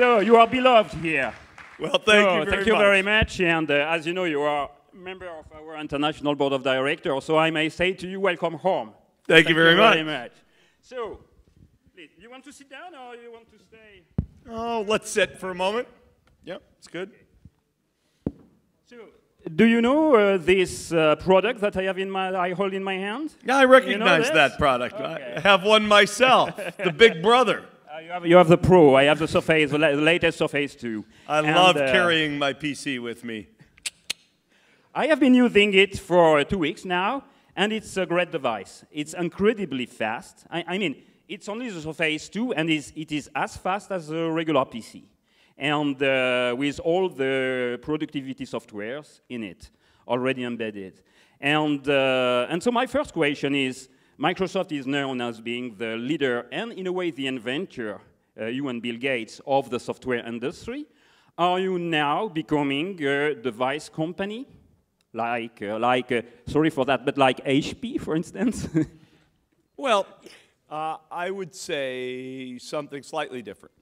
So you are beloved here. Well, thank So, you very thank you much. very much. And uh, as you know, you are a member of our international board of directors. So I may say to you, welcome home. Thank you very much. very much. So, please, you want to sit down or you want to stay? Oh, let's sit for a moment. Yep, it's good. So, do you know uh, this uh, product that I have in my, I hold in my hand? Yeah, I recognize this? that product. Okay. I have one myself, the Big Brother. You, have, you have the Pro. I have the Surface, the, latest Surface 2. I And, love uh, carrying my PC with me. I have been using it for two weeks now, and it's a great device. It's incredibly fast. I, I mean, it's only the Surface 2, and it is as fast as a regular PC. And uh, with all the productivity softwares in it already embedded. And, uh, and so my first question is, Microsoft is known as being the leader and, in a way, the inventor, uh, you and Bill Gates, of the software industry. Are you now becoming a device company? Like, uh, like uh, sorry for that, but like HP, for instance? Well, uh, I would say something slightly different.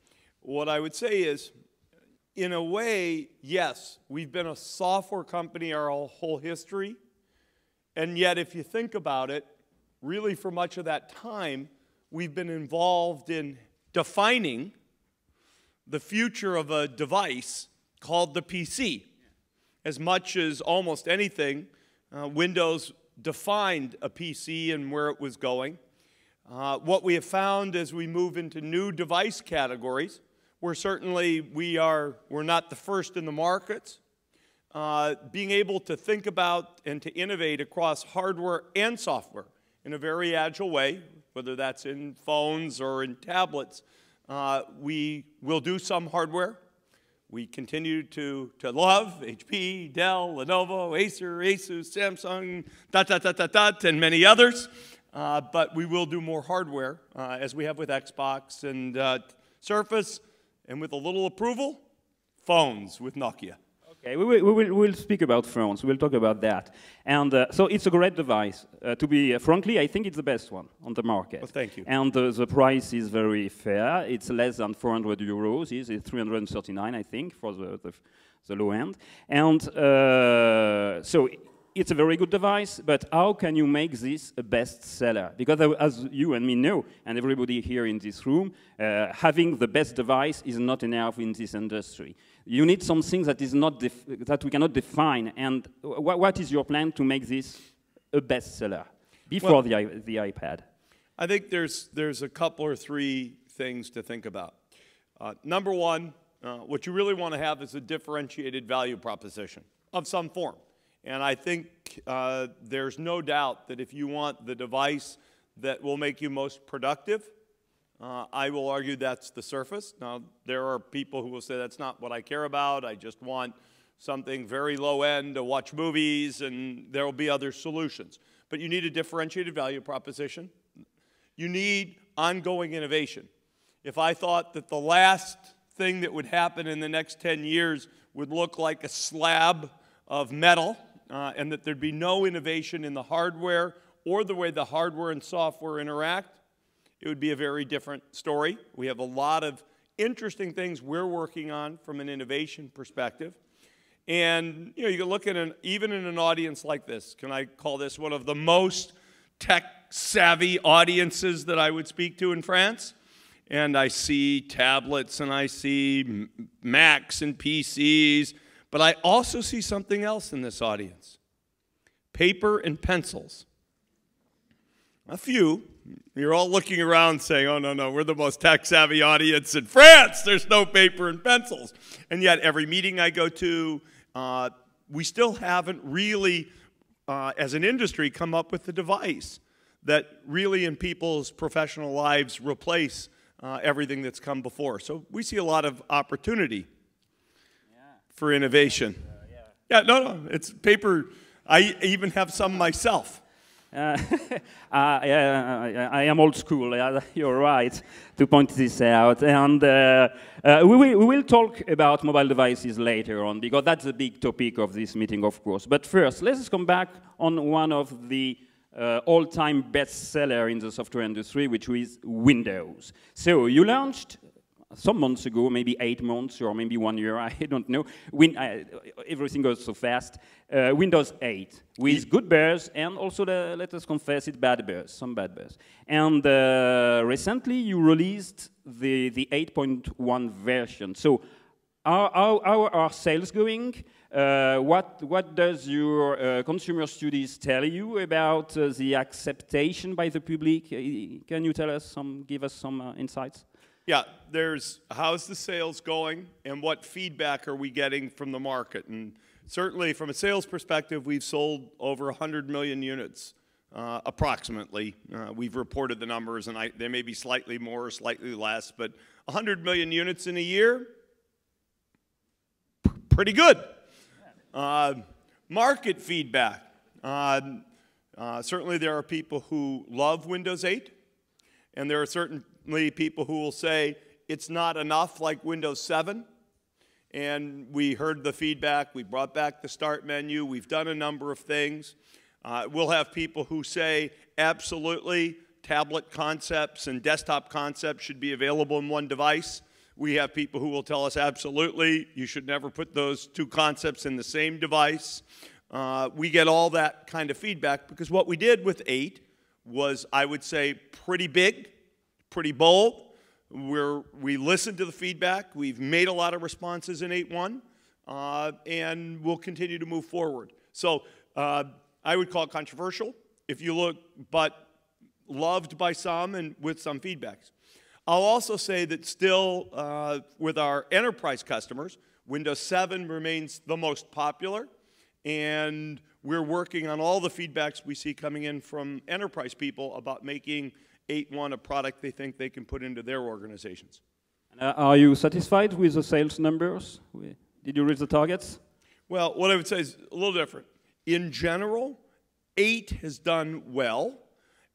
What I would say is, in a way, yes, we've been a software company our whole history. And yet, if you think about it, really for much of that time, we've been involved in defining the future of a device called the PC. As much as almost anything, uh, Windows defined a PC and where it was going. Uh, what we have found as we move into new device categories, where certainly we are, we're not the first in the markets, uh, being able to think about and to innovate across hardware and software in a very agile way, whether that's in phones or in tablets. Uh, we will do some hardware. We continue to, to love HP, Dell, Lenovo, Acer, Asus, Samsung, dot, dot, dot, dot, dot, and many others. Uh, but we will do more hardware, uh, as we have with Xbox and uh, Surface, and with a little approval, phones with Nokia. Okay, we will, we will we'll speak about phones. We'll talk about that. And uh, so it's a great device. Uh, to be uh, frankly, I think it's the best one on the market. Well, thank you. And uh, the price is very fair. It's less than 400 euros. It's uh, 339, I think, for the, the, the low end. And uh, so it's a very good device, but how can you make this a bestseller? Because as you and me know, and everybody here in this room, uh, having the best device is not enough in this industry. You need something that is not def- that we cannot define. And wh- what is your plan to make this a bestseller before Well- the, the iPad? I think there's, there's a couple or three things to think about. Uh, number one, uh, what you really want to have is a differentiated value proposition of some form. And I think uh, there's no doubt that if you want the device that will make you most productive, uh, I will argue that's the Surface. Now, there are people who will say that's not what I care about. I just want something very low end to watch movies, and there will be other solutions. But you need a differentiated value proposition. You need ongoing innovation. If I thought that the last thing that would happen in the next 10 years would look like a slab of metal uh, and that there'd be no innovation in the hardware or the way the hardware and software interact, it would be a very different story. We have a lot of interesting things we're working on from an innovation perspective. And you know, you can look at an even in an audience like this. Can I call this one of the most tech savvy audiences that I would speak to in France? And I see tablets and I see Macs and PCs, but I also see something else in this audience paper and pencils. A few. You're all looking around saying, oh, no, no, we're the most tech savvy audience in France. There's no paper and pencils. And yet, every meeting I go to, uh, we still haven't really, uh, as an industry, come up with a device that really in people's professional lives replace uh, everything that's come before. So we see a lot of opportunity for innovation. Yeah, no, no, it's paper. I even have some myself. Uh, uh, I, I am old school. You're right to point this out, and uh, uh, we, will, we will talk about mobile devices later on because that's a big topic of this meeting, of course. But first, let's come back on one of the uh, all-time bestseller in the software industry, which is Windows. So you launched some months ago, maybe eight months or maybe one year, I don't know. Win, uh, everything goes so fast. Uh, Windows 8 with good bears and also, the, let us confess it, bad bears, some bad bears. And uh, recently you released the, the 8.1 version. So how, how, how are sales going? Uh, what, what does your uh, consumer studies tell you about uh, the acceptation by the public? Can you tell us some, give us some insights? Yeah, there's how's the sales going and what feedback are we getting from the market? And certainly from a sales perspective, we've sold over 100 million units. Uh, approximately. Uh, we've reported the numbers, and I, they may be slightly more or slightly less, but 100 million units in a year, pretty good. Uh, market feedback. Uh, uh, certainly, there are people who love Windows 8, and there are people who will say it's not enough like Windows 7. And we heard the feedback. We brought back the start menu. We've done a number of things. Uh, we'll have people who say absolutely tablet concepts and desktop concepts should be available in one device. We have people who will tell us absolutely you should never put those two concepts in the same device. Uh, we get all that kind of feedback because what we did with 8 was, I would say, pretty big, pretty bold. We're, we listened to the feedback. We've made a lot of responses in 8.1, uh, and we'll continue to move forward. So uh, I would call it controversial, if you look, but loved by some and with some feedbacks. I'll also say that still, uh, with our enterprise customers, Windows 7 remains the most popular, and we're working on all the feedbacks we see coming in from enterprise people about making 8.1 a product they think they can put into their organizations. Uh, are you satisfied with the sales numbers? Did you reach the targets? Well, what I would say is a little different. In general, 8 has done well.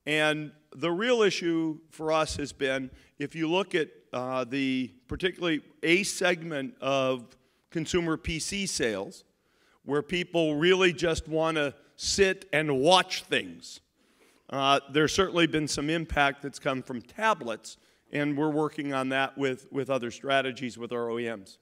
And the real issue for us has been if you look at uh, the particularly a segment of consumer PC sales, where people really just want to sit and watch things, uh, there's certainly been some impact that's come from tablets, and we're working on that with, with other strategies with our OEMs.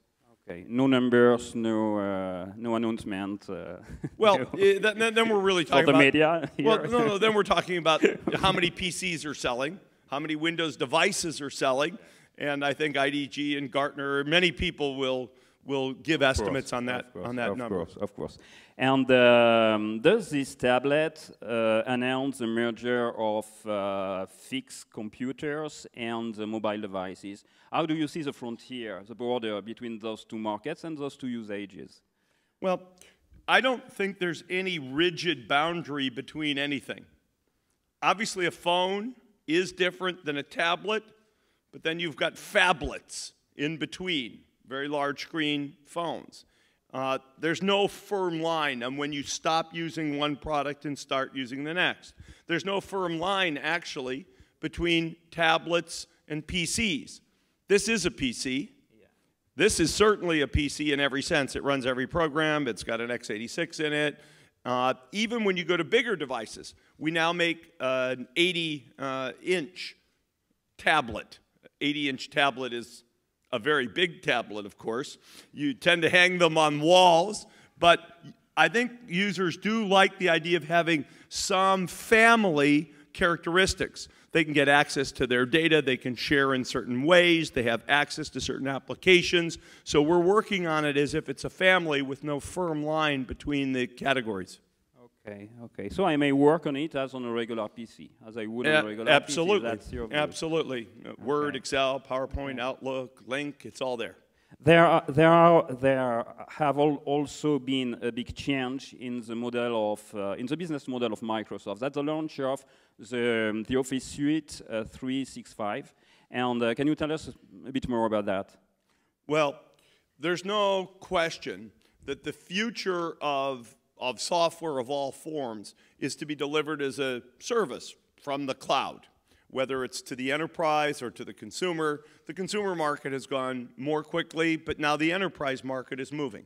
Okay, no numbers, no uh, no announcement. Uh, well, no. then, then, we're really talking the about media. Here. Well, no, no. Then we're talking about how many PCs are selling, how many Windows devices are selling, and I think IDG and Gartner, many people will will give estimates on that course, on that of number. Course, of course. And um, does this tablet uh, announce the merger of uh, fixed computers and mobile devices? How do you see the frontier, the border between those two markets and those two usages? Well, I don't think there's any rigid boundary between anything. Obviously, a phone is different than a tablet, but then you've got phablets in between very large screen phones. Uh, there's no firm line on when you stop using one product and start using the next. There's no firm line, actually, between tablets and PCs. This is a PC. This is certainly a PC in every sense. It runs every program. It's got an x86 in it. Uh, even when you go to bigger devices, we now make uh, an 80 uh, inch tablet. 80 inch tablet is a very big tablet, of course. You tend to hang them on walls, but I think users do like the idea of having some family characteristics. They can get access to their data, they can share in certain ways, they have access to certain applications. So we're working on it as if it's a family with no firm line between the categories. Okay, okay. So I may work on it as on a regular PC, as I would on a regular absolutely. PC. Absolutely. Absolutely. Okay. Word, Excel, PowerPoint, Outlook, Lync, it's all there. There, are, there, are, there have also been a big change in the model of, uh, in the business model of Microsoft. That's the launch of the, um, the Office Suite uh, 365. And uh, can you tell us a bit more about that? Well, there's no question that the future of of software of all forms is to be delivered as a service from the cloud, whether it's to the enterprise or to the consumer. The consumer market has gone more quickly, but now the enterprise market is moving.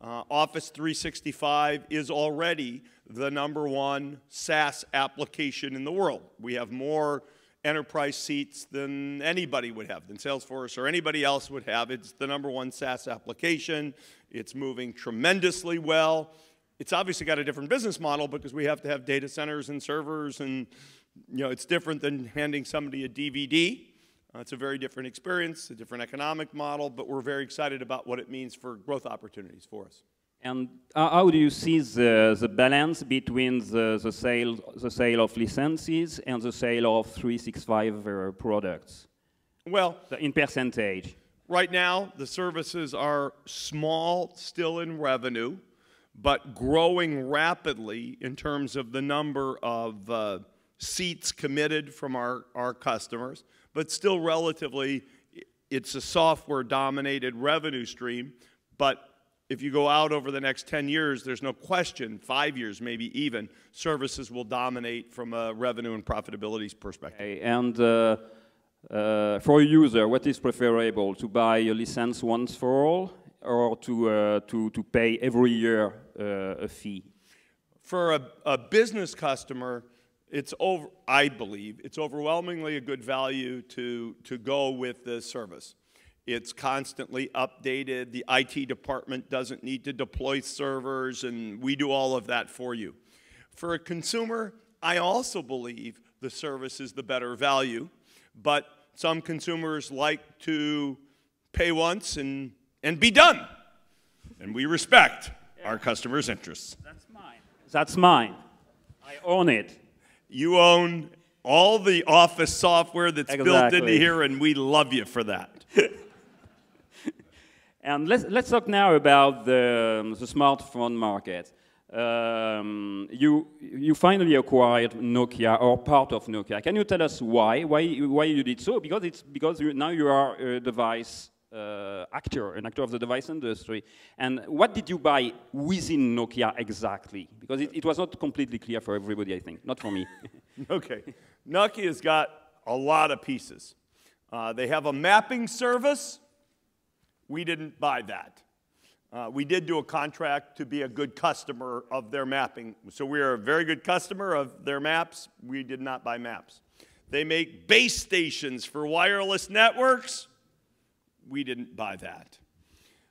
Uh, Office 365 is already the number one SaaS application in the world. We have more enterprise seats than anybody would have, than Salesforce or anybody else would have. It's the number one SaaS application. It's moving tremendously well. It's obviously got a different business model because we have to have data centers and servers, and you know, it's different than handing somebody a DVD. Uh, it's a very different experience, a different economic model, but we're very excited about what it means for growth opportunities for us. And how do you see the, the balance between the, the, sale, the sale of licenses and the sale of 365 uh, products? Well, in percentage. Right now, the services are small still in revenue, but growing rapidly in terms of the number of uh, seats committed from our, our customers, but still relatively, it's a software dominated revenue stream, but if you go out over the next 10 years, there's no question, five years maybe even, services will dominate from a revenue and profitability perspective. Okay. And uh, uh, for a user, what is preferable, to buy a license once for all or to, uh, to, to pay every year uh, a fee? For a, a business customer, it's over, I believe, it's overwhelmingly a good value to, to go with the service. It's constantly updated. The IT department doesn't need to deploy servers, and we do all of that for you. For a consumer, I also believe the service is the better value, but some consumers like to pay once and, and be done. And we respect yeah. our customers' interests. That's mine. That's mine. I own it. You own all the office software that's exactly. built into here, and we love you for that. And let's, let's talk now about the, um, the smartphone market. Um, you, you finally acquired Nokia or part of Nokia. Can you tell us why? Why, why you did so? Because it's because you, now you are a device uh, actor, an actor of the device industry. And what did you buy within Nokia exactly? Because it, it was not completely clear for everybody, I think, not for me. okay. Nokia's got a lot of pieces. Uh, they have a mapping service we didn't buy that. Uh, we did do a contract to be a good customer of their mapping. So we are a very good customer of their maps. We did not buy maps. They make base stations for wireless networks. We didn't buy that.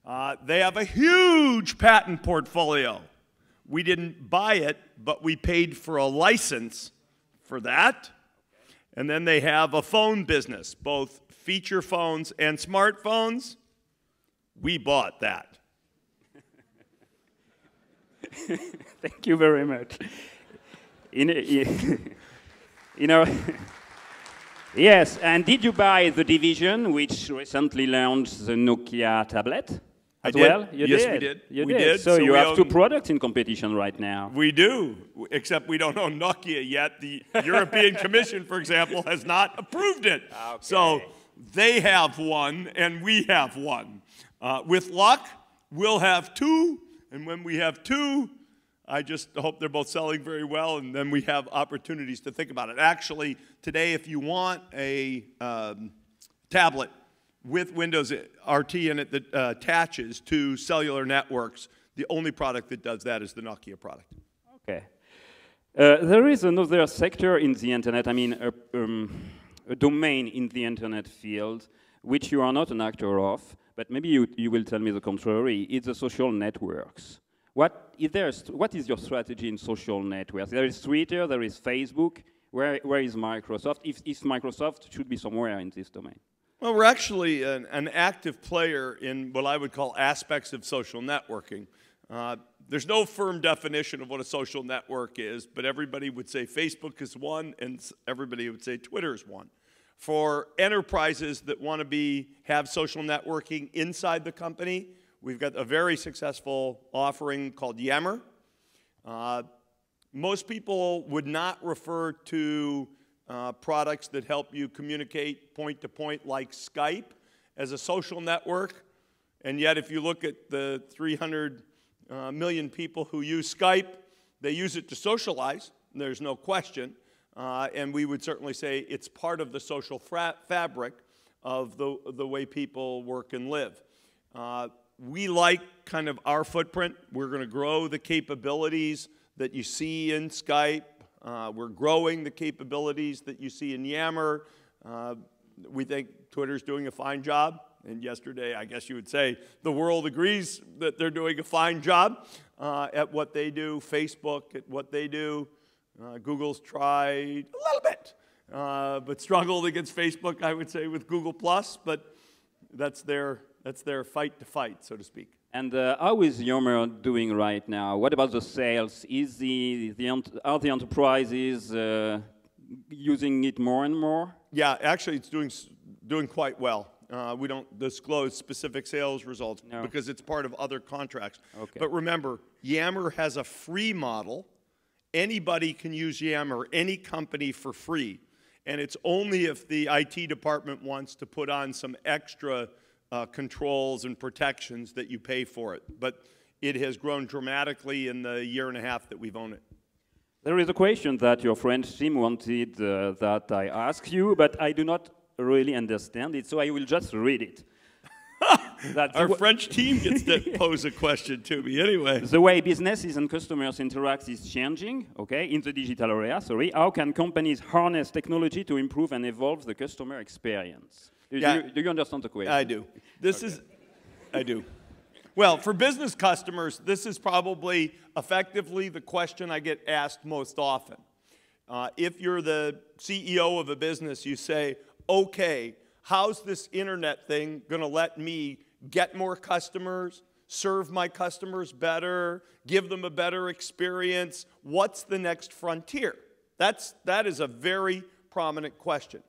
Uh, they have a huge patent portfolio. We didn't buy it, but we paid for a license for that. And then they have a phone business, both feature phones and smartphones. We bought that. Thank you very much. In, in, you know, yes, and did you buy the division which recently launched the Nokia tablet? As I well? You yes, did. we did. You we did. did. So, so you have two products in competition right now. We do, except we don't own Nokia yet. The European Commission, for example, has not approved it. Okay. So they have one, and we have one. Uh, with luck, we'll have two, and when we have two, I just hope they're both selling very well, and then we have opportunities to think about it. Actually, today, if you want a um, tablet with Windows RT in it that uh, attaches to cellular networks, the only product that does that is the Nokia product. Okay. Uh, there is another sector in the internet, I mean, a, um, a domain in the internet field, which you are not an actor of, but maybe you, you will tell me the contrary. It's the social networks. What is, there, what is your strategy in social networks? There is Twitter, there is Facebook. Where, where is Microsoft? If, if Microsoft should be somewhere in this domain. Well, we're actually an, an active player in what I would call aspects of social networking. Uh, there's no firm definition of what a social network is, but everybody would say Facebook is one, and everybody would say Twitter is one for enterprises that want to be have social networking inside the company. We've got a very successful offering called Yammer. Uh, most people would not refer to uh, products that help you communicate point to point like Skype as a social network. And yet, if you look at the 300 uh, million people who use Skype, they use it to socialize, there's no question. Uh, and we would certainly say it's part of the social fabric of the, the way people work and live. Uh, we like kind of our footprint. We're going to grow the capabilities that you see in Skype, uh, we're growing the capabilities that you see in Yammer. Uh, we think Twitter's doing a fine job. And yesterday, I guess you would say the world agrees that they're doing a fine job uh, at what they do, Facebook at what they do. Uh, Google's tried a little bit, uh, but struggled against Facebook, I would say, with Google Plus. But that's their, that's their fight to fight, so to speak. And uh, how is Yammer doing right now? What about the sales? Is the, the are the enterprises uh, using it more and more? Yeah, actually, it's doing doing quite well. Uh, we don't disclose specific sales results No. because it's part of other contracts. Okay. But remember, Yammer has a free model. Anybody can use Yammer, any company for free. And it's only if the IT department wants to put on some extra uh, controls and protections that you pay for it. But it has grown dramatically in the year and a half that we've owned it. There is a question that your French team wanted uh, that I ask you, but I do not really understand it, so I will just read it. Our French team gets to pose a question to me anyway. the way businesses and customers interact is changing, okay, in the digital area, sorry. How can companies harness technology to improve and evolve the customer experience? Do, Yeah. you, do you understand the question? I do. This is, I do. Well, for business customers, this is probably effectively the question I get asked most often. Uh, if you're the CEO of a business, you say, okay, how's this internet thing going to let me get more customers, serve my customers better, give them a better experience? What's the next frontier? That's, that is a very prominent question.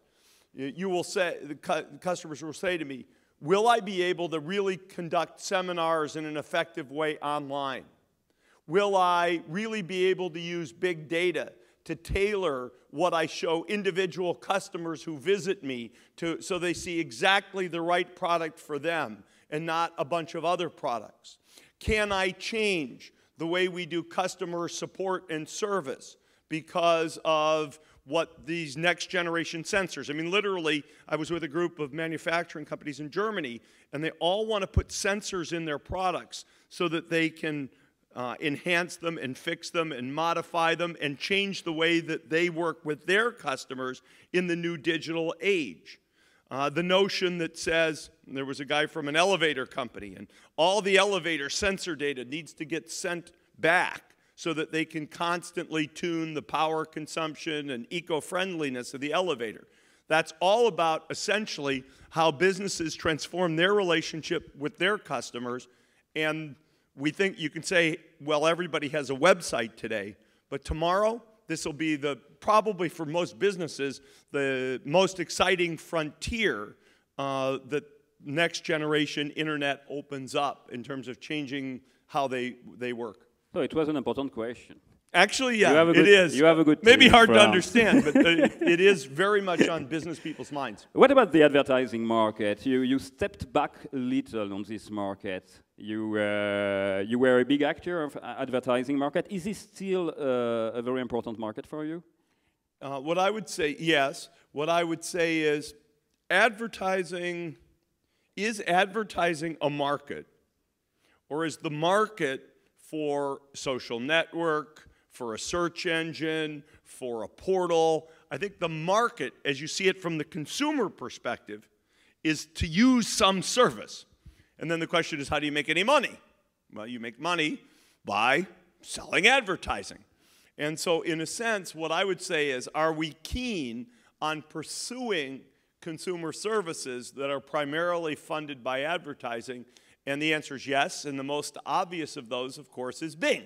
You will say, the customers will say to me, Will I be able to really conduct seminars in an effective way online? Will I really be able to use big data to tailor what I show individual customers who visit me to, so they see exactly the right product for them and not a bunch of other products? Can I change the way we do customer support and service because of what these next generation sensors. I mean, literally, I was with a group of manufacturing companies in Germany, and they all want to put sensors in their products so that they can uh, enhance them and fix them and modify them and change the way that they work with their customers in the new digital age. Uh, the notion that says there was a guy from an elevator company, and all the elevator sensor data needs to get sent back so that they can constantly tune the power consumption and eco friendliness of the elevator. That's all about essentially how businesses transform their relationship with their customers. And we think you can say, well, everybody has a website today, but tomorrow, this will be the probably for most businesses the most exciting frontier uh, that next generation internet opens up in terms of changing how they, they work. So it was an important question. Actually, yeah, You have a good- is. you have a good Maybe hard to understand, but it is very much on business people's minds. What about the advertising market? You, you stepped back a little on this market. You, uh, you were a big actor of advertising market. Is this still uh, a very important market for you? Uh, what I would say, yes. What I would say is advertising, is advertising a market? Or is the market for social network, for a search engine, for a portal? I think the market, as you see it from the consumer perspective, is to use some service. And then the question is, how do you make any money? Well, you make money by selling advertising. And so, in a sense, what I would say is, are we keen on pursuing consumer services that are primarily funded by advertising? And the answer is yes. And the most obvious of those, of course, is Bing.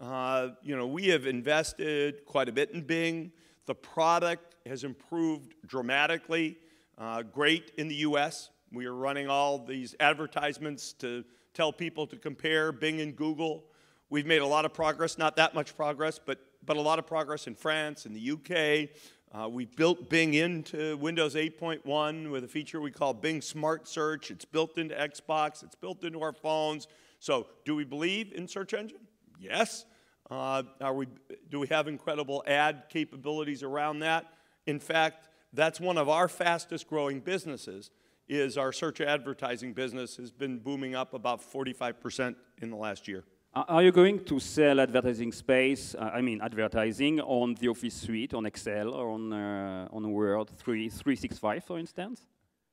Uh, you know, we have invested quite a bit in Bing. The product has improved dramatically. Uh, great in the US. We are running all these advertisements to tell people to compare Bing and Google. We've made a lot of progress, not that much progress, but, but a lot of progress in France, in the UK. Uh, we built Bing into Windows 8.1 with a feature we call Bing Smart Search. It's built into Xbox, it's built into our phones. So, do we believe in search engine? Yes. Uh, are we, do we have incredible ad capabilities around that? In fact, that's one of our fastest growing businesses is our search advertising business has been booming up about 45% in the last year. Are you going to sell advertising space, uh, I mean advertising, on the Office suite, on Excel, or on, uh, on Word 3, 365, for instance?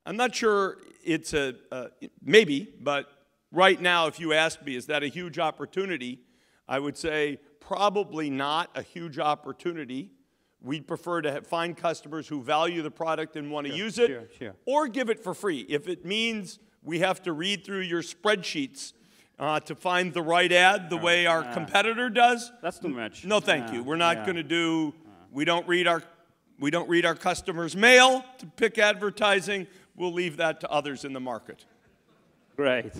I'm not sure it's a, uh, maybe, but right now, if you ask me, is that a huge opportunity? I would say probably not a huge opportunity. We'd prefer to have, find customers who value the product and want to use it, sure, sure. or give it for free. If it means we have to read through your spreadsheets uh, to find the right ad the way our competitor does, That's too much. no, thank you. We're not going to do. We don't read our. We don't read our customers' mail to pick advertising. We'll leave that to others in the market. Great.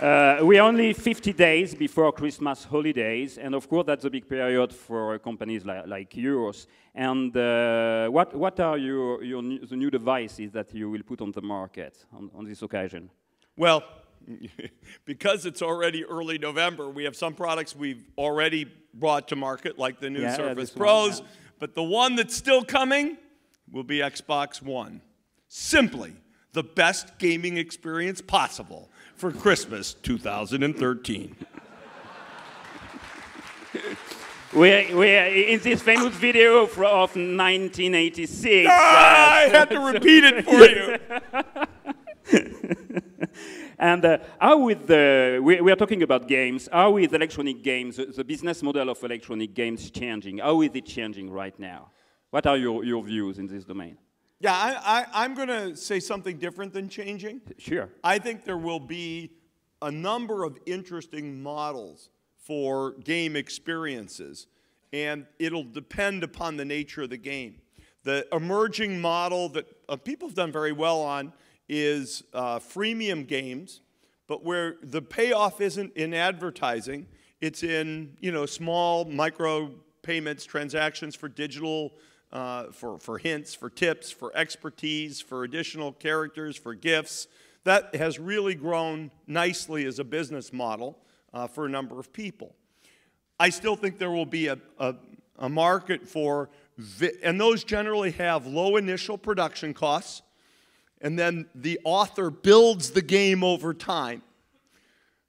Uh, we're only 50 days before Christmas holidays, and of course that's a big period for companies like, like yours. And uh, what, what are your, your new, the new devices that you will put on the market on, on this occasion? Well, because it's already early November, we have some products we've already brought to market, like the new Yeah, yeah, Surface one, Pros. yeah. But the one that's still coming will be Xbox One. Simply the best gaming experience possible for Christmas 2013. We're, we're in this famous video of 1986. Ah, I uh, had to repeat it for you. And uh, how with the, we, we are talking about games, how with electronic games, the, the business model of electronic games changing? How is it changing right now? What are your, your views in this domain? Yeah, I, I, I'm going to say something different than changing. Sure. I think there will be a number of interesting models for game experiences, and it'll depend upon the nature of the game. The emerging model that uh, people have done very well on is uh, freemium games, but where the payoff isn't in advertising, it's in you know small micro payments, transactions for digital, uh, for, for hints, for tips, for expertise, for additional characters, for gifts. That has really grown nicely as a business model uh, for a number of people. I still think there will be a, a, a market for, and those generally have low initial production costs, and then the author builds the game over time.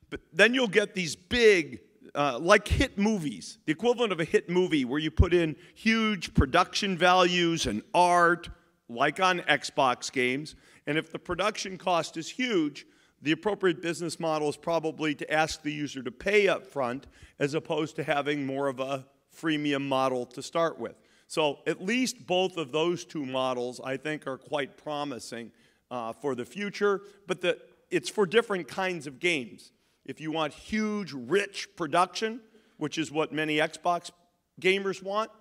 But then you'll get these big, uh, like hit movies, the equivalent of a hit movie where you put in huge production values and art, like on Xbox games. And if the production cost is huge, the appropriate business model is probably to ask the user to pay up front as opposed to having more of a freemium model to start with. So at least both of those two models, I think, are quite promising uh, for the future, but the, it's for different kinds of games. If you want huge, rich production, which is what many Xbox gamers want,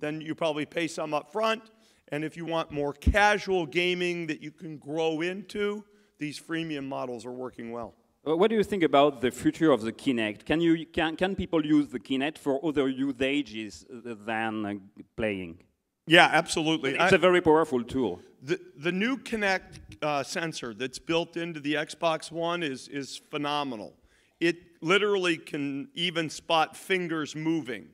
then you probably pay some up front. And if you want more casual gaming that you can grow into, these freemium models are working well. Uh, What do you think about the future of the Kinect? Can, you, can, can people use the Kinect for other usages uh, than uh, playing? Yeah, absolutely. It's a very powerful tool. The, the new Kinect uh, sensor that's built into the Xbox One is, is phenomenal. It literally can even spot fingers moving.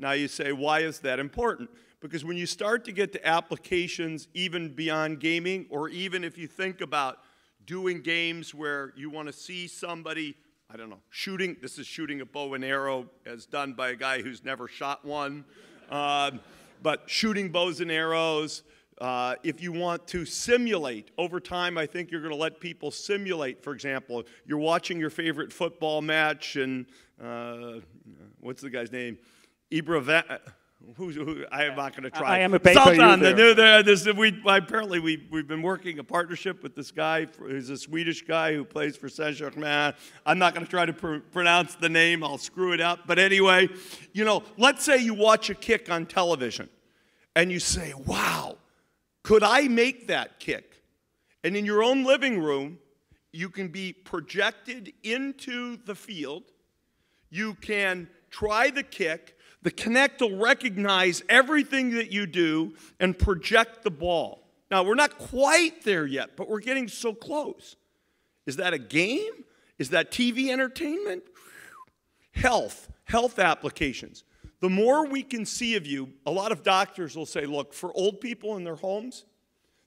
Now you say, why is that important? Because when you start to get to applications even beyond gaming, or even if you think about doing games where you want to see somebody, I don't know, shooting, this is shooting a bow and arrow as done by a guy who's never shot one. Um, but shooting bows and arrows, uh, if you want to simulate, over time, I think you're going to let people simulate. For example, you're watching your favorite football match, and uh, what's the guy's name? Ibra. Who's, who, I am not going to try. I am a Sultan, the new, this, we, apparently, we, we've been working a partnership with this guy who's a Swedish guy who plays for Saint Germain. I'm not going to try to pr- pronounce the name, I'll screw it up. But anyway, you know, let's say you watch a kick on television and you say, wow, could I make that kick? And in your own living room, you can be projected into the field. You can try the kick. The Kinect will recognize everything that you do and project the ball. Now, we're not quite there yet, but we're getting so close. Is that a game? Is that TV entertainment? Health, health applications. The more we can see of you, a lot of doctors will say, look, for old people in their homes,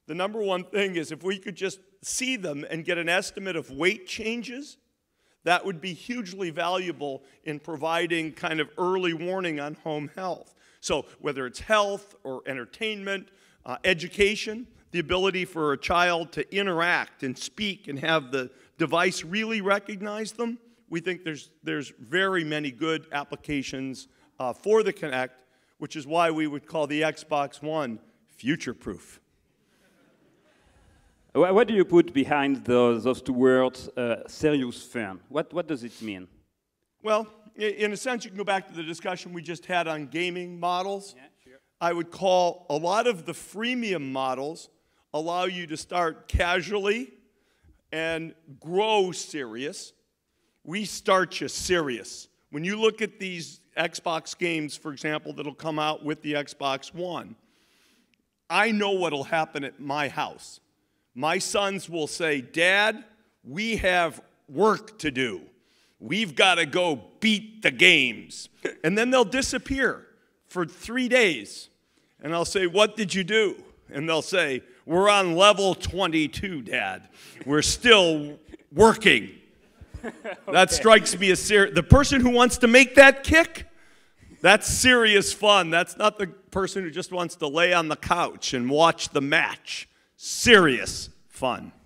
the number one thing is if we could just see them and get an estimate of weight changes, that would be hugely valuable in providing kind of early warning on home health. So, whether it's health or entertainment, uh, education, the ability for a child to interact and speak and have the device really recognize them, we think there's, there's very many good applications uh, for the Kinect, which is why we would call the Xbox One future proof. What do you put behind those, those two words, uh, serious fun? What, what does it mean? Well, in a sense, you can go back to the discussion we just had on gaming models. Yeah, sure. I would call a lot of the freemium models allow you to start casually and grow serious. We start you serious. When you look at these Xbox games, for example, that'll come out with the Xbox One, I know what'll happen at my house. My sons will say, Dad, we have work to do. We've got to go beat the games. And then they'll disappear for three days. And I'll say, What did you do? And they'll say, We're on level 22, Dad. We're still working. okay. That strikes me as serious. The person who wants to make that kick, that's serious fun. That's not the person who just wants to lay on the couch and watch the match serious fun.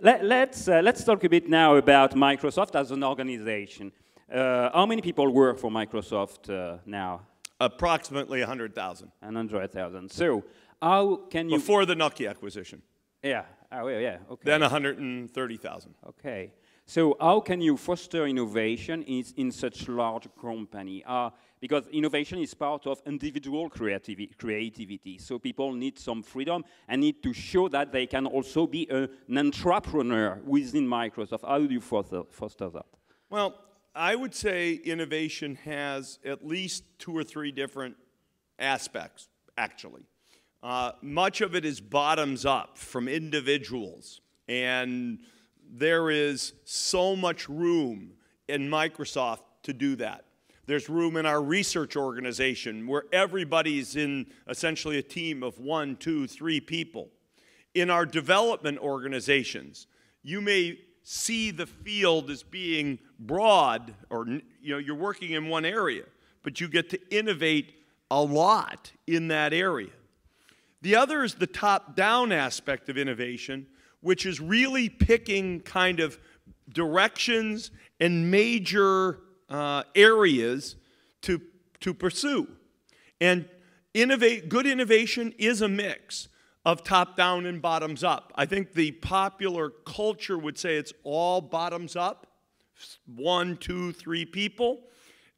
Let, us let's, uh, let's talk a bit now about Microsoft as an organization. Uh, how many people work for Microsoft uh, now? Approximately 100,000. 100,000. So, how can you. Before the Nokia acquisition. Yeah, oh, yeah, yeah, okay. Then 130,000. Okay. So, how can you foster innovation in, in such large company? Uh, because innovation is part of individual creativity, creativity. So people need some freedom and need to show that they can also be a, an entrepreneur within Microsoft. How do you foster, foster that? Well, I would say innovation has at least two or three different aspects, actually. Uh, much of it is bottoms up from individuals, and there is so much room in Microsoft to do that. There's room in our research organization where everybody's in essentially a team of one, two, three people. In our development organizations, you may see the field as being broad or you know you're working in one area, but you get to innovate a lot in that area. The other is the top-down aspect of innovation, which is really picking kind of directions and major uh, areas to, to pursue. And innovate, good innovation is a mix of top down and bottoms up. I think the popular culture would say it's all bottoms up one, two, three people.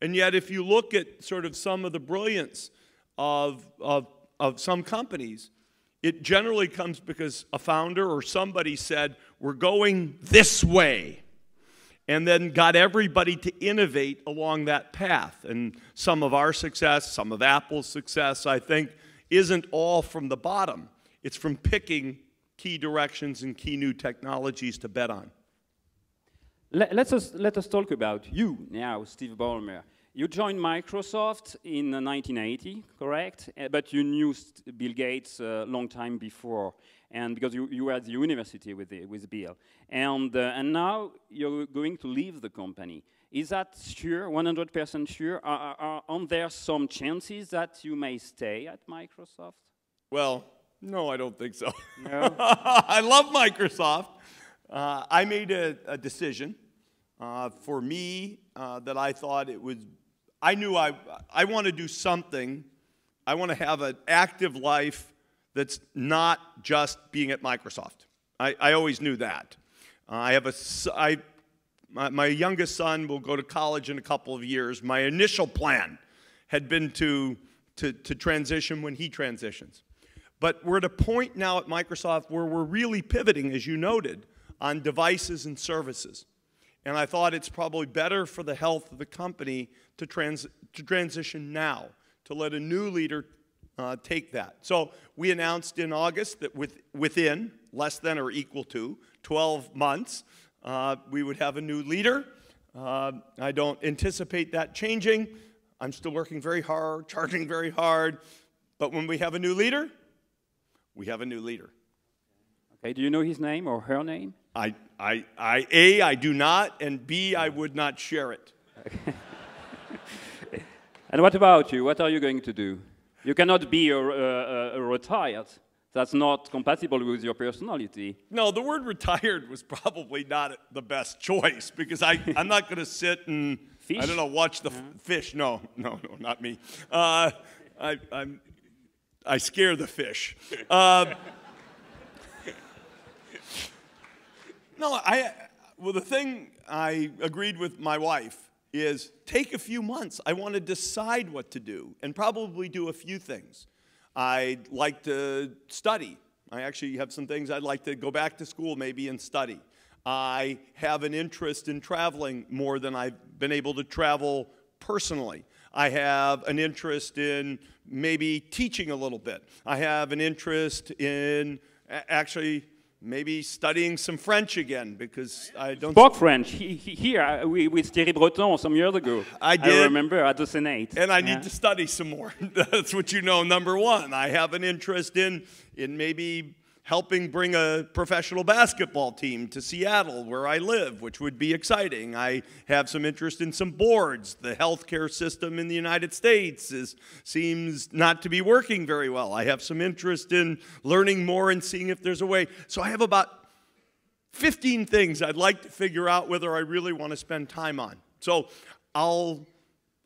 And yet, if you look at sort of some of the brilliance of, of, of some companies, it generally comes because a founder or somebody said, We're going this way and then got everybody to innovate along that path. And some of our success, some of Apple's success, I think, isn't all from the bottom. It's from picking key directions and key new technologies to bet on. Let, us, let us talk about you now, Steve Ballmer. You joined Microsoft in 1980, correct? Uh, but you knew Bill Gates a long time before and because you, you were at the university with, the, with Bill. And, uh, and now you're going to leave the company. Is that sure, 100% sure? Are, are, are there some chances that you may stay at Microsoft? Well, no, I don't think so. No? I love Microsoft. Uh, I made a, a decision uh, for me uh, that I thought it was, I knew I, I want to do something. I want to have an active life that's not just being at Microsoft. I, I always knew that. Uh, I have a, I, my, my youngest son will go to college in a couple of years. My initial plan had been to, to, to transition when he transitions. But we're at a point now at Microsoft where we're really pivoting, as you noted, on devices and services. And I thought it's probably better for the health of the company to, trans, to transition now, to let a new leader uh, take that. So we announced in August that with, within less than or equal to 12 months, uh, we would have a new leader. Uh, I don't anticipate that changing. I'm still working very hard, charging very hard. But when we have a new leader, we have a new leader. Okay, do you know his name or her name? I, I, I, A, I do not, and B, I would not share it. And what about you? What are you going to do? You cannot be a, a, a retired. That's not compatible with your personality. No, the word retired was probably not the best choice because I, I'm not going to sit and, Fish? I don't know, watch the fish. No, no, no, not me. Uh, I, I'm, I scare the fish. Uh, no, I, well, the thing I agreed with my wife is take a few months. I want to decide what to do and probably do a few things. I'd like to study. I actually have some things I'd like to go back to school maybe and study. I have an interest in traveling more than I've been able to travel personally. I have an interest in maybe teaching a little bit. I have an interest in actually maybe studying some French again because I don't. Spoke French he, he, here we, with Thierry Breton some years ago. I did. I remember at the Senate. and I need Yeah. to study some more. That's what you know. Number one, I have an interest in in maybe helping bring a professional basketball team to Seattle, where I live, which would be exciting. I have some interest in some boards. The healthcare system in the United States is seems not to be working very well. I have some interest in learning more and seeing if there's a way. So I have about 15 things I'd like to figure out whether I really want to spend time on. So I'll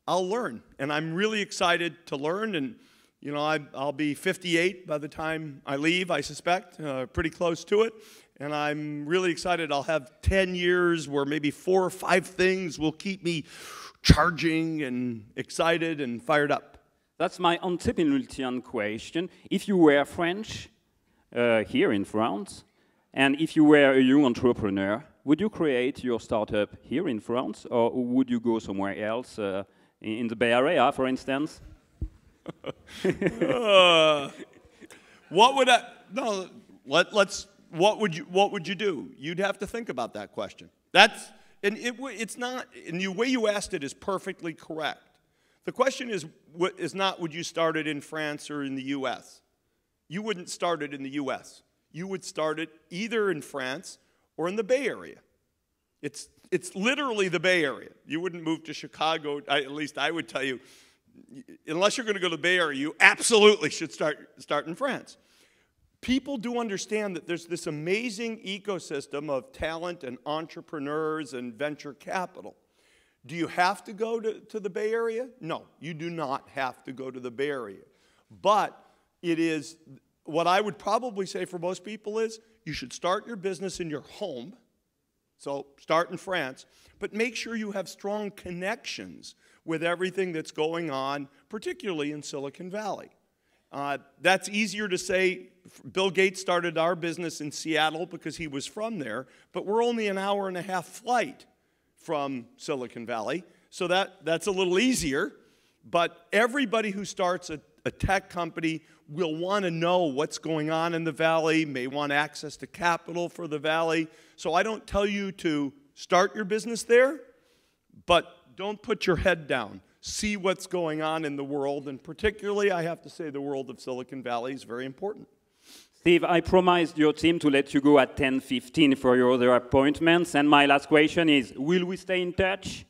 I'll learn, and I'm really excited to learn. And you know, I, I'll be 58 by the time I leave. I suspect, uh, pretty close to it. And I'm really excited. I'll have 10 years where maybe four or five things will keep me charging and excited and fired up. That's my antepenultian question. If you were French uh, here in France, and if you were a young entrepreneur, would you create your startup here in France, or would you go somewhere else, uh, in the Bay Area, for instance? Uh, what would I? No, let, let's. What would you? What would you do? You'd have to think about that question. That's and it, it's not. And the way you asked it is perfectly correct. The question is is not would you start it in France or in the U.S. You wouldn't start it in the U.S. You would start it either in France or in the Bay Area. It's it's literally the Bay Area. You wouldn't move to Chicago. I, at least I would tell you unless you're going to go to the Bay Area, you absolutely should start, start in France. People do understand that there's this amazing ecosystem of talent and entrepreneurs and venture capital. Do you have to go to, to the Bay Area? No, you do not have to go to the Bay Area. But it is what I would probably say for most people is you should start your business in your home. So start in France, but make sure you have strong connections with everything that's going on, particularly in Silicon Valley. Uh, that's easier to say. Bill Gates started our business in Seattle because he was from there, but we're only an hour and a half flight from Silicon Valley, so that, that's a little easier. But everybody who starts a, a tech company will want to know what's going on in the valley, may want access to capital for the valley. So I don't tell you to start your business there, but don't put your head down. See what's going on in the world, and particularly, I have to say, the world of Silicon Valley is very important. Steve, I promised your team to let you go at 10:15 for your other appointments, and my last question is: Will we stay in touch?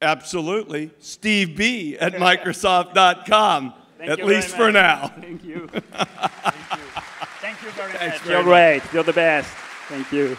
Absolutely. Steve B at Microsoft.com, Thank at least for much. now. Thank you. Thank you very Thanks much. very You're much. great. You're the best. Thank you.